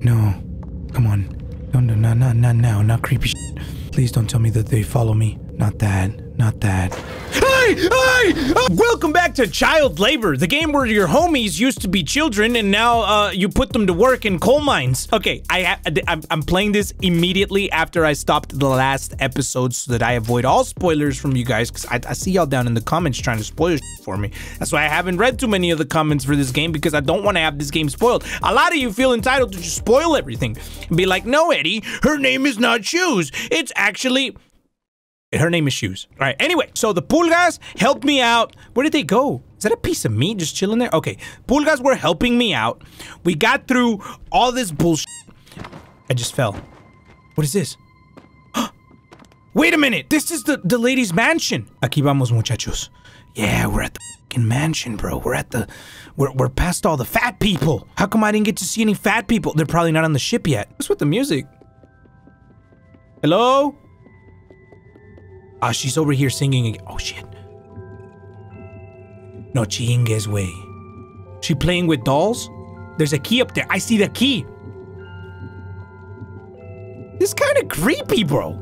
No. Come on. No, no, no, not, not now. Not creepy. Please don't tell me that they follow me. Not that. Not that. Hey! Hey! Welcome back to Child Labor, the game where your homies used to be children and now uh, you put them to work in coal mines. Okay, I I'm, I'm playing this immediately after I stopped the last episode so that I avoid all spoilers from you guys because I, I, see y'all down in the comments trying to spoil for me. That's why I haven't read too many of the comments for this game because I don't want to have this game spoiled. A lot of you feel entitled to just spoil everything and be like, no, Eddie, her name is not Shoes. It's actually... Her name is Shoes. All right. Anyway, so the pulgas helped me out. Where did they go? Is that a piece of meat just chilling there? Okay. Pulgas were helping me out. We got through all this bullshit. I just fell. What is this? Wait a minute. This is the, the lady's mansion. Aquí vamos, muchachos. Yeah, we're at the fucking mansion, bro. We're at the... We're, we're past all the fat people. How come I didn't get to see any fat people? They're probably not on the ship yet. What's with the music? Hello? Ah, she's over here singing again. Oh, shit. No chingues, way. She playing with dolls? There's a key up there. I see the key. This kind of creepy, bro.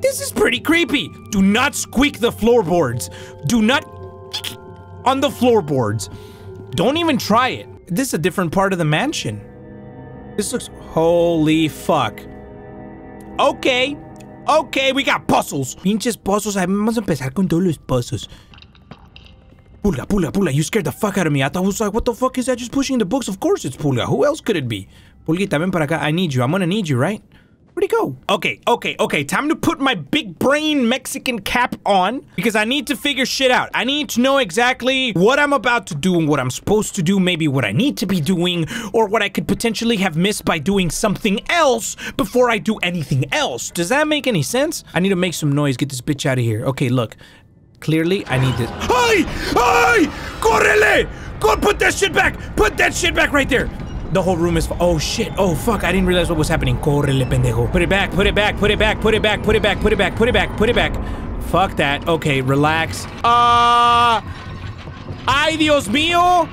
This is pretty creepy. Do not squeak the floorboards. Do not on the floorboards. Don't even try it. This is a different part of the mansion. This looks... Holy fuck. Okay. Okay, we got puzzles. Pinches puzzles. Vamos a empezar con todos los puzzles. Pulga, Pulga, Pulga, you scared the fuck out of me. I thought I was like, what the fuck is that just pushing the books? Of course it's Pulga. Who else could it be? Pulguita, ven para acá. I need you. I'm gonna need you, right? Where'd he go? Okay, okay, okay. Time to put my big brain Mexican cap on because I need to figure shit out. I need to know exactly what I'm about to do and what I'm supposed to do, maybe what I need to be doing, or what I could potentially have missed by doing something else before I do anything else. Does that make any sense? I need to make some noise, get this bitch out of here. Okay, look. Clearly, I need this. Hey! Hey! Correle! Go put that shit back! Put that shit back right there! The whole room is. Oh shit. Oh fuck. I didn't realize what was happening. Correle, pendejo. Put it back. Put it back. Put it back. Put it back. Put it back. Put it back. Put it back. Put it back. Fuck that. Okay, relax. Uh. Ay, Dios mío.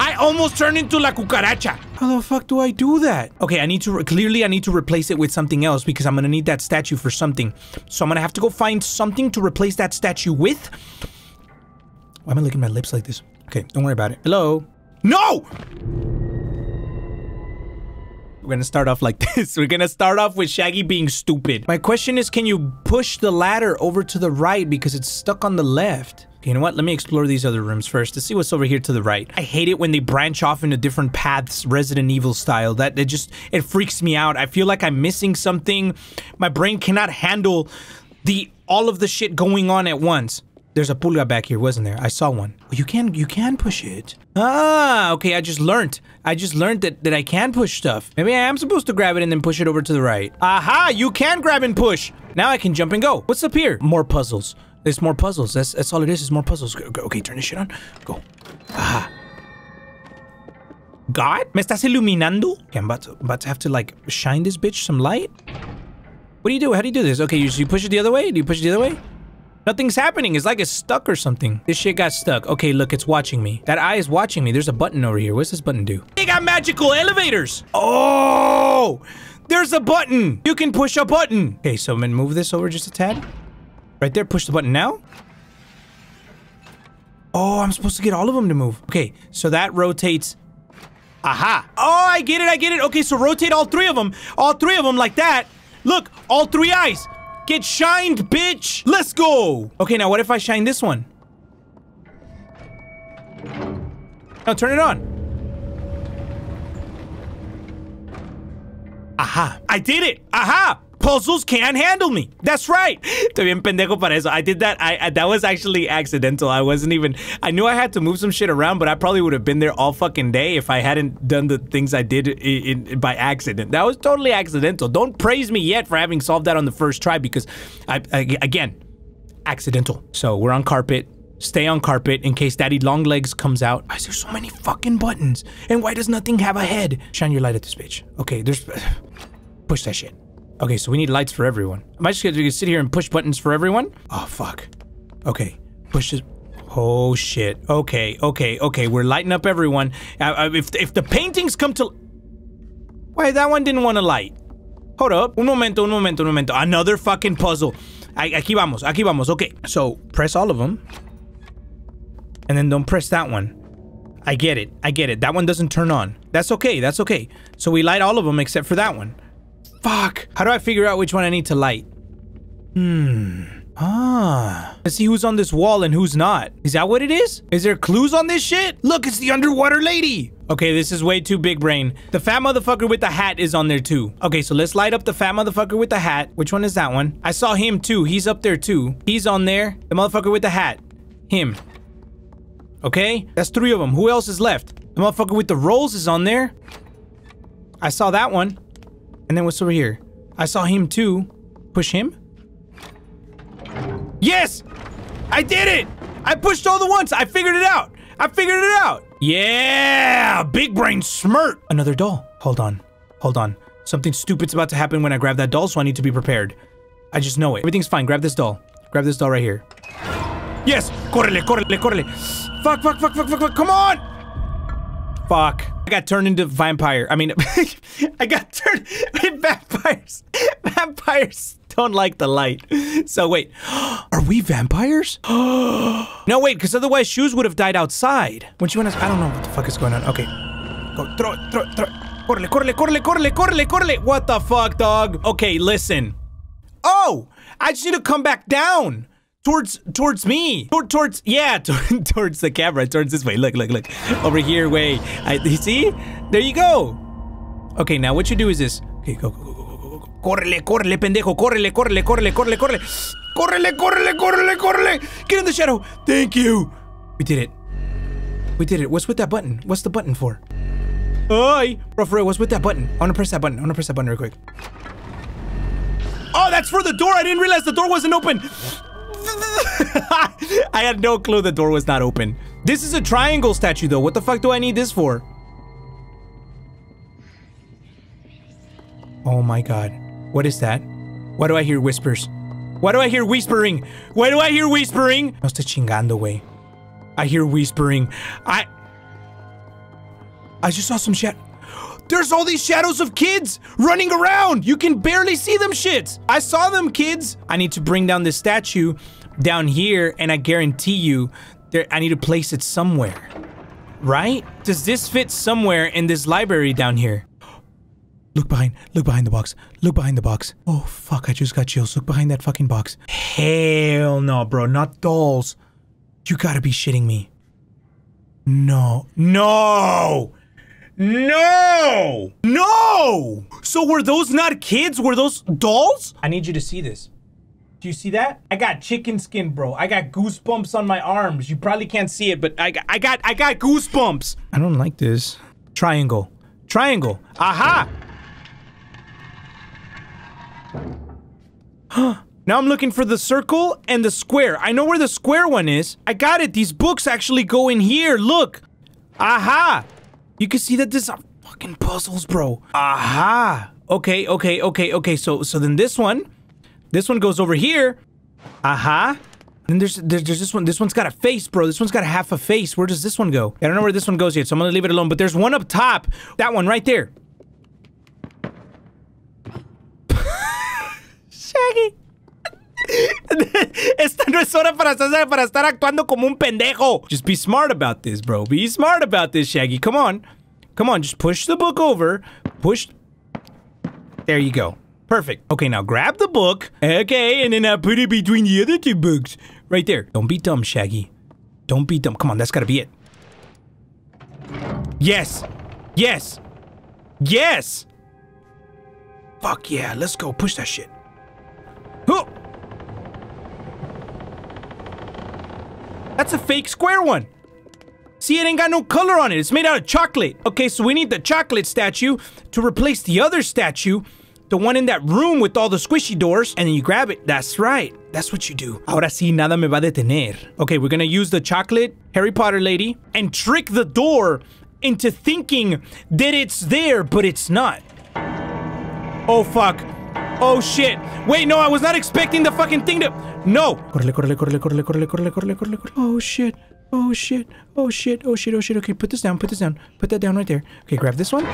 I almost turned into la cucaracha. How the fuck do I do that? Okay, I need to. Clearly, I need to replace it with something else because I'm gonna need that statue for something. So I'm gonna have to go find something to replace that statue with. Why am I licking my lips like this? Okay, don't worry about it. Hello? No! We're gonna start off like this. We're gonna start off with Shaggy being stupid. My question is, can you push the ladder over to the right because it's stuck on the left? Okay, you know what? Let me explore these other rooms first to see what's over here to the right. I hate it when they branch off into different paths, Resident Evil style. That it just, it freaks me out. I feel like I'm missing something. My brain cannot handle the all of the shit going on at once. There's a pulga back here, wasn't there? I saw one. You can you can push it. Ah, okay, I just learned. I just learned that, that I can push stuff. Maybe I am supposed to grab it and then push it over to the right. Aha, you can grab and push. Now I can jump and go. What's up here? More puzzles. There's more puzzles. That's that's all it is, is more puzzles. Okay, turn this shit on. Go. Aha. God? ¿Me estás iluminando? Okay, I'm about to, about to have to like shine this bitch some light. What do you do? How do you do this? Okay, you, you push it the other way? Do you push it the other way? Nothing's happening. It's like it's stuck or something. This shit got stuck. Okay, look, it's watching me. That eye is watching me. There's a button over here. What's this button do? They got magical elevators. Oh, there's a button. You can push a button. Okay, so I'm gonna move this over just a tad. Right there, push the button now. Oh, I'm supposed to get all of them to move. Okay, so that rotates. Aha. Oh, I get it, I get it. Okay, so rotate all three of them. All three of them like that. Look, all three eyes. Get shined, bitch! Let's go! Okay, now what if I shine this one? Now turn it on. Aha! I did it! Aha! Puzzles can't handle me. That's right. Pendejo para eso. I did that. I, I, that was actually accidental. I wasn't even. I knew I had to move some shit around, but I probably would have been there all fucking day if I hadn't done the things I did in, in, by accident. That was totally accidental. Don't praise me yet for having solved that on the first try because, I, I again, accidental. So we're on carpet. Stay on carpet in case Daddy Longlegs comes out. Why is there so many fucking buttons? And why does nothing have a head? Shine your light at this bitch. Okay, there's. Push that shit. Okay, so we need lights for everyone. Am I just gonna sit here and push buttons for everyone? Oh, fuck. Okay, push this. Oh shit. Okay, okay, okay. We're lighting up everyone. Uh, uh, if if the paintings come to, why that one didn't want to light? Hold up. Un momento, un momento, un momento. Another fucking puzzle. I, Aquí vamos, aquí vamos. Okay. So press all of them, and then don't press that one. I get it. I get it. That one doesn't turn on. That's okay. That's okay. So we light all of them except for that one. Fuck. How do I figure out which one I need to light? Hmm. Ah. Let's see who's on this wall and who's not. Is that what it is? Is there clues on this shit? Look, it's the underwater lady. Okay, this is way too big brain. The fat motherfucker with the hat is on there too. Okay, so let's light up the fat motherfucker with the hat. Which one is that one? I saw him too. He's up there too. He's on there. The motherfucker with the hat. Him. Okay, that's three of them. Who else is left? The motherfucker with the rolls is on there. I saw that one. And then what's over here? I saw him too. Push him? Yes! I did it! I pushed all the ones! I figured it out! I figured it out! Yeah! Big brain smirt! Another doll. Hold on. Hold on. Something stupid's about to happen when I grab that doll, so I need to be prepared. I just know it. Everything's fine. Grab this doll. Grab this doll right here. Yes! Correle, correle, correle! Fuck, fuck, fuck, fuck, fuck, fuck! Come on! Fuck. I got turned into vampire. I mean, I got turned... Vampires... Vampires don't like the light. So wait, are we vampires? no, wait, because otherwise shoes would have died outside. When you want to, I don't know what the fuck is going on. Okay, go throw it, throw it, throw it. Correle, correle, correle, correle, correle. What the fuck, dog? Okay, listen. Oh, I just need to come back down towards towards me Toward, towards yeah towards the camera towards this way look look look over here way I, you see there you go okay now what you do is this okay go go go go go go Córrele, córrele, pendejo. Córrele, córrele, córrele, córrele, córrele. Córrele, córrele, córrele, córrele. Get in the shadow. Thank you. We did it. We did it. What's with that button? What's the button for? Oi. Bro, for real, what's with that button? I want to press that button. I want to press that button real quick. Oh, that's for the door. I didn't realize the door wasn't open. I had no clue the door was not open. This is a triangle statue, though. What the fuck do I need this for? Oh my god. What is that? Why do I hear whispers? Why do I hear whispering? Why do I hear whispering? No está chingando, güey. I hear whispering. I... I just saw some shit. There's all these shadows of kids running around. You can barely see them shits. I saw them, kids. I need to bring down this statue down here, and I guarantee you, there, I need to place it somewhere. Right? Does this fit somewhere in this library down here? Look behind. Look behind the box. Look behind the box. Oh, fuck. I just got chills. Look behind that fucking box. Hell no, bro. Not dolls. You gotta be shitting me. No. No! No! No! So were those not kids? Were those dolls? I need you to see this. Do you see that? I got chicken skin, bro. I got goosebumps on my arms. You probably can't see it, but I got, I got, I got goosebumps. I don't like this. Triangle. Triangle. Aha! now I'm looking for the circle and the square. I know where the square one is. I got it. These books actually go in here. Look. Aha. You can see that these are fucking puzzles, bro. Aha. Okay, okay, okay, okay. So, so then this one, this one goes over here. Aha. And there's, there's, there's this one. This one's got a face, bro. This one's got half a face. Where does this one go? I don't know where this one goes yet, so I'm gonna leave it alone. But there's one up top. That one right there. Shaggy. Esta no es hora para, para estar actuando como un pendejo. Just be smart about this, bro. Be smart about this, Shaggy. Come on. Come on, just push the book over. Push. There you go. Perfect. Okay, now grab the book. Okay, and then I put it between the other two books. Right there. Don't be dumb, Shaggy. Don't be dumb. Come on, that's gotta be it. Yes. Yes. Yes. Fuck yeah, let's go. Push that shit. Oh! That's a fake square one. See, it ain't got no color on it. It's made out of chocolate. Okay, so we need the chocolate statue to replace the other statue, the one in that room with all the squishy doors. And then you grab it. That's right. That's what you do. Ahora sí, nada me va a detener. Okay, we're gonna use the chocolate Harry Potter lady and trick the door into thinking that it's there, but it's not. Oh, fuck. Oh, shit. Wait, no, I was not expecting the fucking thing to... No. Correle, correle, correle, correle, correle, correle, correle, correle. Oh, shit. Oh, shit. Oh, shit. Oh, shit. Oh, shit. Okay, put this down. Put this down. Put that down right there. Okay, grab this one.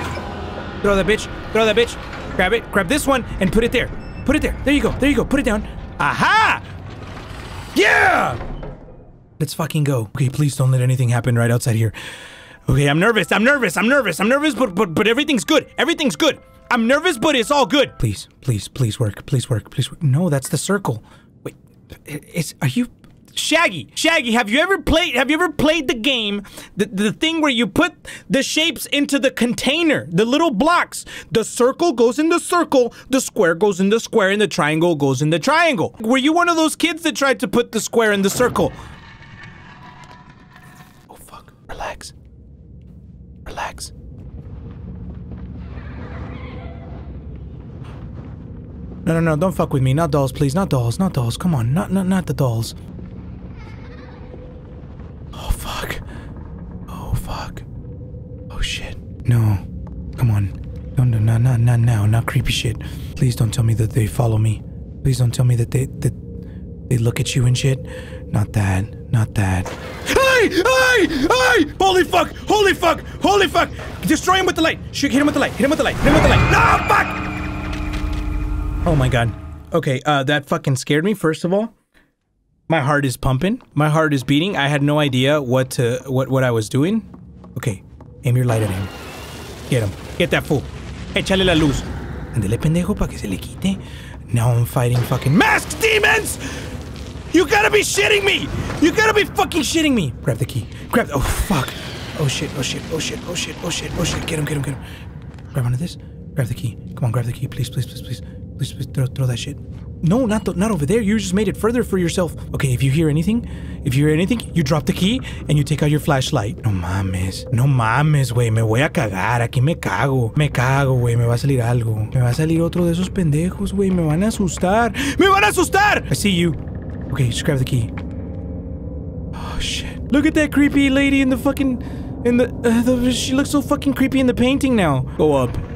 Throw that bitch. Throw that bitch. Grab it. Grab this one and put it there. Put it there. There you go. There you go. Put it down. Aha! Yeah! Let's fucking go. Okay, please don't let anything happen right outside here. Okay, I'm nervous. I'm nervous. I'm nervous. I'm nervous, but but but everything's good. Everything's good. I'm nervous, but it's all good. Please, please, please work. Please work. Please work. No, that's the circle. Wait, it's are you Shaggy, Shaggy, have you ever played have you ever played the game the, the thing where you put the shapes into the container, the little blocks. The circle goes in the circle, the square goes in the square and the triangle goes in the triangle. Were you one of those kids that tried to put the square in the circle? Oh fuck. Relax. Relax. No, no, no, don't fuck with me. Not dolls, please. Not dolls, not dolls. Come on, not, not, not the dolls. Oh, fuck. Oh, fuck. Oh, shit. No. Come on. No, no, no, no, not now. Not creepy shit. Please don't tell me that they follow me. Please don't tell me that they, that they look at you and shit. Not that. Not that. Hey! Hey! Hey! Holy fuck! Holy fuck! Holy fuck! Destroy him with the light! Shoot, hit him with the light! Hit him with the light! Hit him with the light! No! Fuck! Oh my god. Okay, uh, that fucking scared me, first of all. My heart is pumping. My heart is beating. I had no idea what to what what I was doing. Okay, aim your light at him. Get him. Get that fool. Échale la luz. Andele pendejo para que se le quite. Now I'm fighting fucking masked demons! You gotta be shitting me! You gotta be fucking shitting me! Grab the key. Grab. Oh fuck. Oh shit. Oh shit. Oh shit. Oh shit. Oh shit. Oh shit. Get him. Get him. Get him. Grab onto this. Grab the key. Come on. Grab the key. Please. Please. Please. Please. Please, please throw, throw that shit. No, not the, not over there. You just made it further for yourself. Okay, if you hear anything, if you hear anything, you drop the key and you take out your flashlight. No mames, no mames, güey. Me voy a cagar. Aquí me cago. Me cago, güey. Me va a salir algo. Me va a salir otro de esos pendejos, güey. Me van a asustar. Me van a asustar. I see you. Okay, just grab the key. Oh shit. Look at that creepy lady in the fucking in the, uh, the she looks so fucking creepy in the painting now. Go up.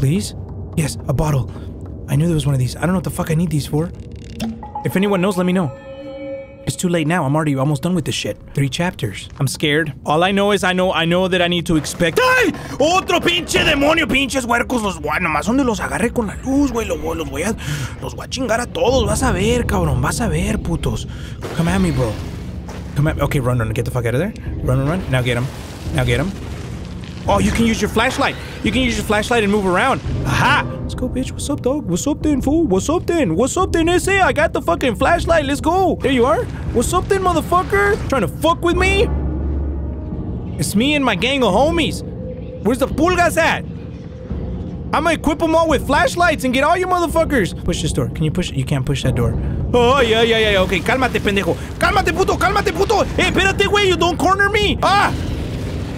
Please? Yes, a bottle. I knew there was one of these. I don't know what the fuck I need these for. If anyone knows, let me know. It's too late now. I'm already almost done with this shit. Three chapters. I'm scared. All I know is I know I know that I need to expect. ¡Ay! ¡Otro pinche demonio! Pinches huercos. Los guay. Nomás donde los agarré con la luz, güey. Los, los voy a. Los voy a chingar a todos. Vas a ver, cabrón. Vas a ver, putos. Come at me, bro. Come at me. Okay, run, run. Get the fuck out of there. Run, run, run. Now get him. Now get him. Oh, you can use your flashlight. You can use your flashlight and move around. Aha! Let's go, bitch. What's up, dog? What's up then, fool? What's up then? What's up then, SA? I got the fucking flashlight. Let's go. There you are. What's up then, motherfucker? Trying to fuck with me? It's me and my gang of homies. Where's the pulgas at? I'm gonna equip them all with flashlights and get all you motherfuckers. Push this door. Can you push it? You can't push that door. Oh, yeah, yeah, yeah. Okay, cálmate, pendejo. Cálmate, puto. Cálmate, puto. Hey, espérate, güey. You don't corner me. Ah!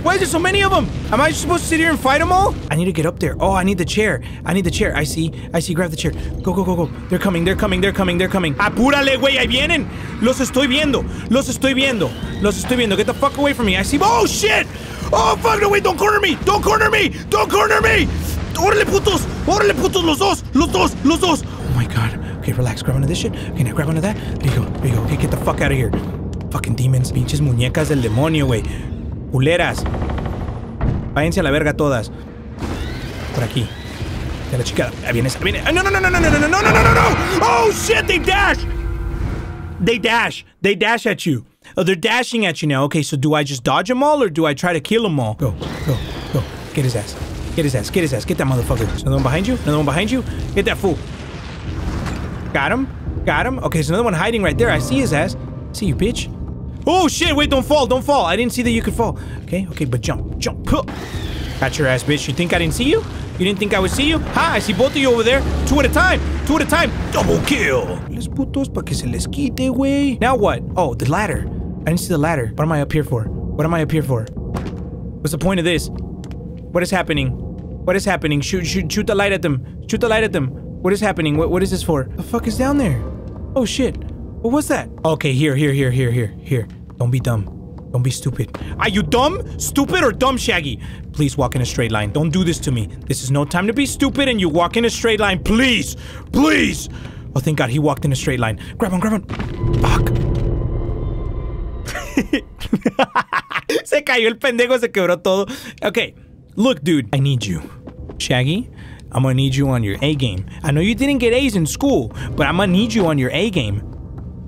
Why is there so many of them? Am I supposed to sit here and fight them all? I need to get up there. Oh, I need the chair. I need the chair. I see. I see. Grab the chair. Go, go, go, go. They're coming. They're coming. They're coming. They're coming. Apúrale, güey. Ahí vienen. Los estoy viendo. Los estoy viendo. Los estoy viendo. Get the fuck away from me. I see. Oh, shit. Oh, fuck. No, wait. Don't corner me. Don't corner me. Don't corner me. Órale, putos. Órale, putos. Los dos. Los dos. Los dos. Oh, my God. Okay, relax. Grab onto this shit. Okay, now grab onto that. There you go. There you go. Okay, get the fuck out of here. Fucking demons. Pinches muñecas del demonio, güey. Culeras. Váyanse a la verga todas. Por aquí. De la chica. Ahí viene, ahí viene. No, no, no, no, no, no, no, no, no, no, no, no. Oh, shit, they dash. They dash. They dash at you. Oh, they're dashing at you now. Okay, so do I just dodge them all or do I try to kill them all? Go, go, go. Get his ass. Get his ass. Get his ass. Get that motherfucker. Another one behind you. Another one behind you. Get that fool. Got him. Got him. Okay, there's another one hiding right there. I see his ass. See you, bitch. Oh shit, wait, don't fall, don't fall. I didn't see that you could fall. Okay, okay, but jump, jump. Got your ass, bitch. You think I didn't see you? You didn't think I would see you? Ha! I see both of you over there. Two at a time. Two at a time. Double kill. Les putos pa que se les quite, güey. Now what? Oh, the ladder. I didn't see the ladder. What am I up here for? What am I up here for? What's the point of this? What is happening? What is happening? Shoot, shoot, shoot the light at them. Shoot the light at them. What is happening? What, what is this for? The fuck is down there? Oh shit. What was that? Okay, here, here, here, here, here, here. Don't be dumb. Don't be stupid. Are you dumb, stupid, or dumb, Shaggy? Please walk in a straight line. Don't do this to me. This is no time to be stupid and you walk in a straight line. Please! Please! Oh, thank God he walked in a straight line. Grab him, grab him. Fuck. se cayó el pendejo, se quebró todo. Okay, look, dude, I need you. Shaggy, I'm gonna need you on your A game. I know you didn't get A's in school, but I'm gonna need you on your A game.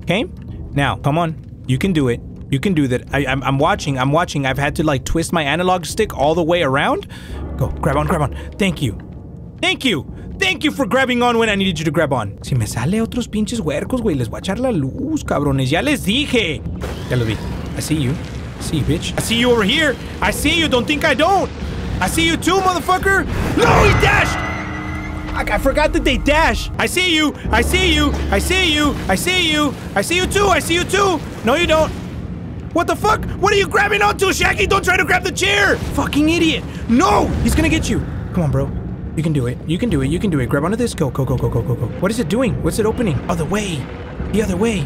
Okay? Now, come on. You can do it. You can do that. I, I'm, I'm watching. I'm watching. I've had to like twist my analog stick all the way around. Go, grab on, grab on. Thank you. Thank you. Thank you for grabbing on when I needed you to grab on. Si me sale otros pinches huercos, güey, les voy a echar la luz, cabrones. Ya les dije. Ya lo vi. I see you. I see you, bitch. I see you over here. I see you. Don't think I don't. I see you too, motherfucker. No, he dashed. I, forgot that they dash. I see you. I see you. I see you. I see you. I see you too. I see you too. No, you don't. What the fuck? What are you grabbing onto, Shaggy? Don't try to grab the chair! Fucking idiot! No! He's gonna get you! Come on, bro. You can do it. You can do it. You can do it. Grab onto this. Go, go, go, go, go, go, go. What is it doing? What's it opening? Other way. The other way.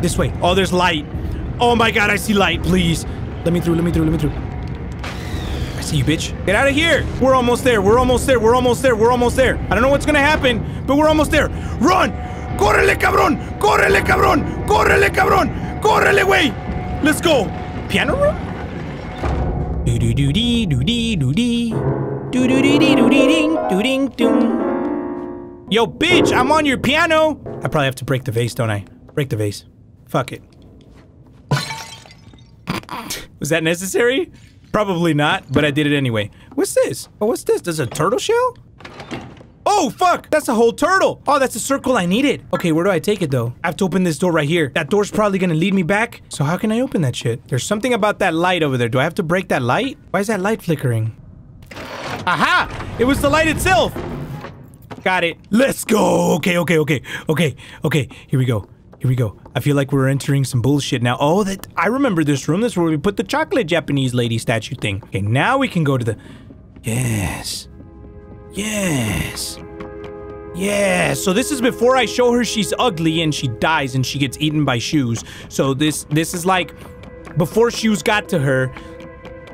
This way. Oh, there's light. Oh my god, I see light. Please. Let me through. Let me through. Let me through. See you, bitch. Get out of here. We're almost there. We're almost there. We're almost there. We're almost there. I don't know what's gonna happen, but we're almost there. Run! Córrele, cabrón! Córrele, cabrón! Córrele, cabrón! Córrele, güey! Let's go. Piano room? Do do do dee do dee do dee. Do do dee dee do dee ding do ding doom. Yo, bitch, I'm on your piano. I probably have to break the vase, don't I? Break the vase. Fuck it. Was that necessary? Probably not, but I did it anyway. What's this? Oh, what's this? Does a turtle shell? Oh, fuck! That's a whole turtle! Oh, that's a circle I needed. Okay, where do I take it, though? I have to open this door right here. That door's probably gonna lead me back. So how can I open that shit? There's something about that light over there. Do I have to break that light? Why is that light flickering? Aha! It was the light itself! Got it. Let's go! Okay, okay, okay, okay, okay. Here we go. Here we go. I feel like we're entering some bullshit now. Oh, that I remember this room. This is where we put the chocolate Japanese lady statue thing. Okay, now we can go to the... Yes. Yes. Yes. So this is before I show her she's ugly and she dies and she gets eaten by shoes. So this this is like before shoes got to her.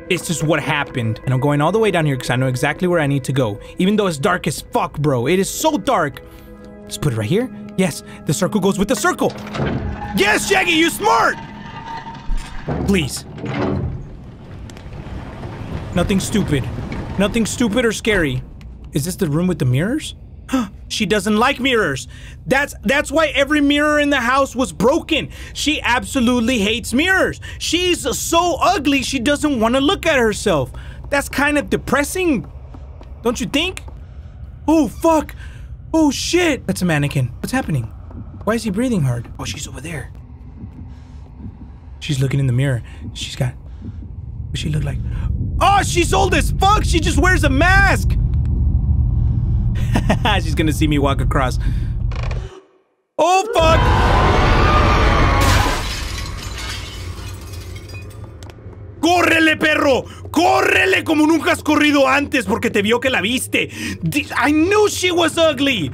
It's just what happened. And I'm going all the way down here because I know exactly where I need to go. Even though it's dark as fuck, bro. It is so dark. Let's put it right here. Yes, the circle goes with the circle. Yes, Shaggy, you smart! Please. Nothing stupid. Nothing stupid or scary. Is this the room with the mirrors? she doesn't like mirrors. That's that's why every mirror in the house was broken. She absolutely hates mirrors. She's so ugly she doesn't want to look at herself. That's kind of depressing. Don't you think? Oh fuck. Oh shit. That's a mannequin. What's happening? Why is he breathing hard? Oh, she's over there. She's looking in the mirror. She's got what she look like? Oh, she's old as fuck. She just wears a mask. She's gonna see me walk across. Oh, fuck! ¡Córrele, perro! ¡Córrele como nunca has corrido antes porque te vio que la viste! I knew she was ugly!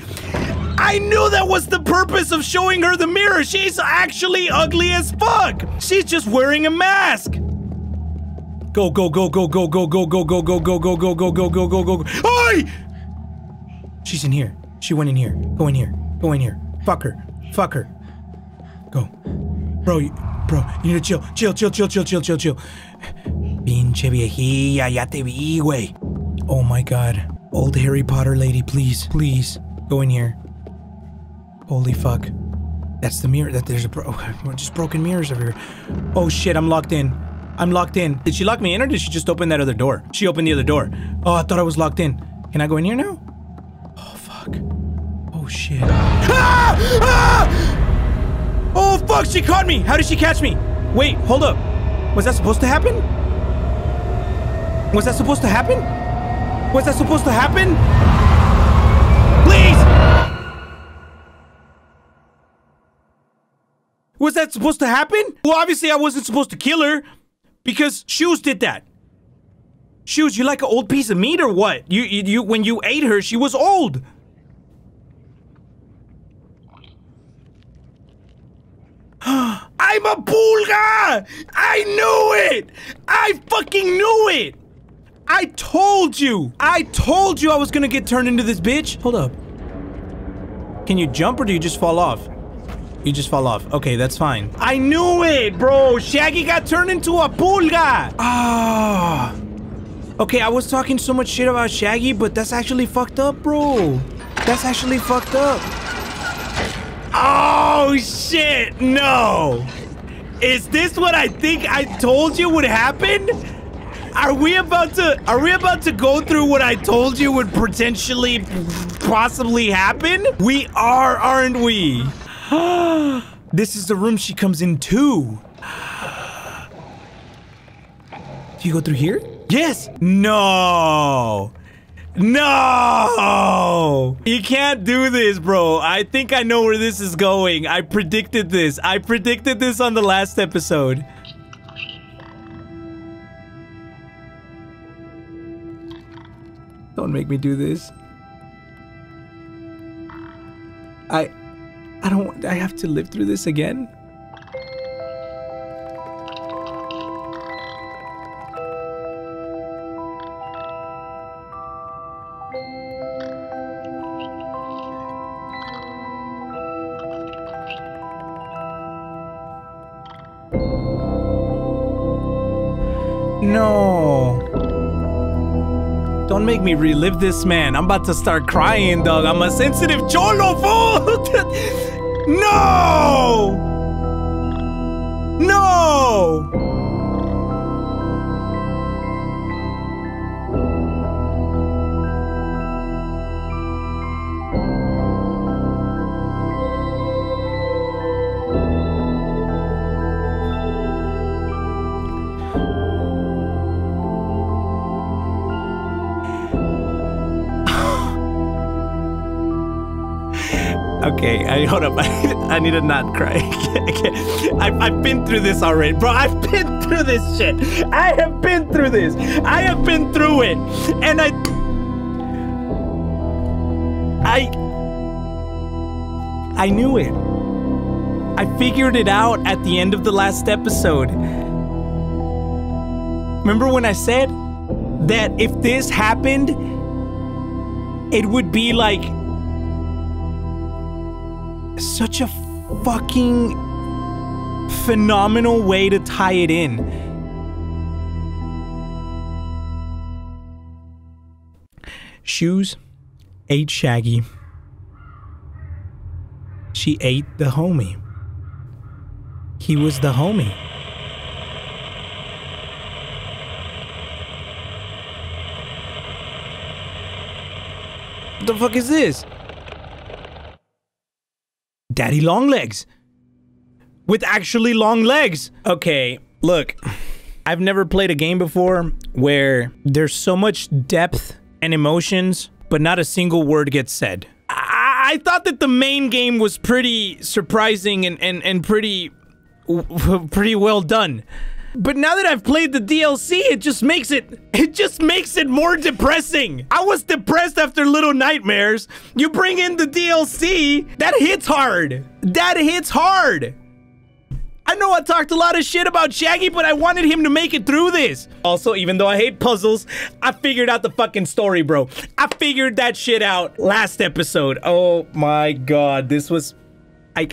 I knew that was the purpose of showing her the mirror! She's actually ugly as fuck! She's just wearing a mask! Go, go, go, go, go, go, go, go, go, go, go, go, go, go, go, go, go, go, go. Oi! She's in here. She went in here. Go in here. Go in here. Fuck her. Fuck her. Go. Bro, you, bro, you need to chill. Chill, chill, chill, chill, chill, chill, chill. Pinche viejilla, ya te vi, güey. Oh my god. Old Harry Potter lady, please, please. Go in here. Holy fuck. That's the mirror. That there's a bro. Just broken mirrors over here. Oh shit, I'm locked in. I'm locked in. Did she lock me in or did she just open that other door? She opened the other door. Oh, I thought I was locked in. Can I go in here now? Oh, fuck. Oh, shit. Ah! Ah! Oh, fuck, she caught me. How did she catch me? Wait, hold up. Was that supposed to happen? Was that supposed to happen? Was that supposed to happen? Please! Was that supposed to happen? Well, obviously I wasn't supposed to kill her because Shoes did that. Shoes, you like an old piece of meat or what? You, you, you when you ate her, she was old. I'm a pulga! I knew it! I fucking knew it! I told you! I told you I was gonna get turned into this bitch! Hold up. Can you jump or do you just fall off? You just fall off. Okay, that's fine. I knew it, bro! Shaggy got turned into a pulga! Ah. Okay, I was talking so much shit about Shaggy, but that's actually fucked up, bro. That's actually fucked up. Oh, shit! No! Is this what I think I told you would happen? Are we about to are we about to go through what I told you would potentially possibly happen? We are, aren't we? this is the room she comes in into. Do you go through here? Yes. No. No! You can't do this, bro. I think I know where this is going. I predicted this. I predicted this on the last episode. Don't make me do this. I... I don't... I have to live through this again? Don't make me relive this, man. I'm about to start crying, dog. I'm a sensitive cholo, fool! no! No! Okay, I hold up. I, need to not cry. I've, I've been through this already, bro. I've been through this shit. I have been through this. I have been through it, and I, I, I knew it. I figured it out at the end of the last episode. Remember when I said that if this happened, it would be like such a fucking phenomenal way to tie it in. Shoes ate Shaggy. She ate the homie. He was the homie. What the fuck is this? Daddy Longlegs. With actually long legs. Okay, look. I've never played a game before where there's so much depth and emotions, but not a single word gets said. I, I thought that the main game was pretty surprising and, and, and pretty, pretty well done. But now that I've played the DLC, it just makes it, it just makes it more depressing. I was depressed after Little Nightmares. You bring in the DLC, that hits hard. That hits hard. I know I talked a lot of shit about Shaggy, but I wanted him to make it through this. Also, even though I hate puzzles, I figured out the fucking story, bro. I figured that shit out last episode. Oh my god, this was... I...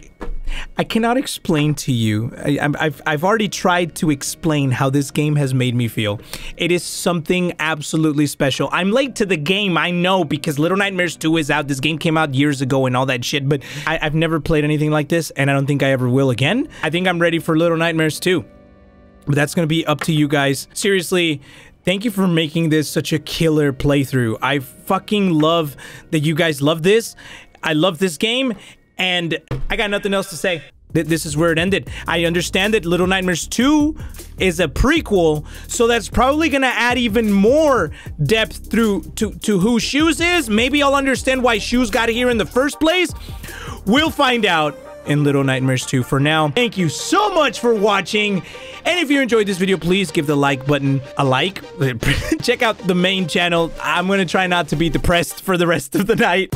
I cannot explain to you. I, have I've already tried to explain how this game has made me feel. It is something absolutely special. I'm late to the game, I know, because Little Nightmares 2 is out. This game came out years ago and all that shit, but I, have never played anything like this, and I don't think I ever will again. I think I'm ready for Little Nightmares 2. But that's gonna be up to you guys. Seriously, Thank you for making this such a killer playthrough. I fucking love that you guys love this. I love this game, and I got nothing else to say. Th- This is where it ended. I understand that Little Nightmares 2 is a prequel, so that's probably gonna add even more depth through to, to who Shoes is. Maybe I'll understand why Shoes got here in the first place. We'll find out in Little Nightmares 2 for now. Thank you so much for watching. And if you enjoyed this video, please give the like button a like. Check out the main channel. I'm gonna try not to be depressed for the rest of the night.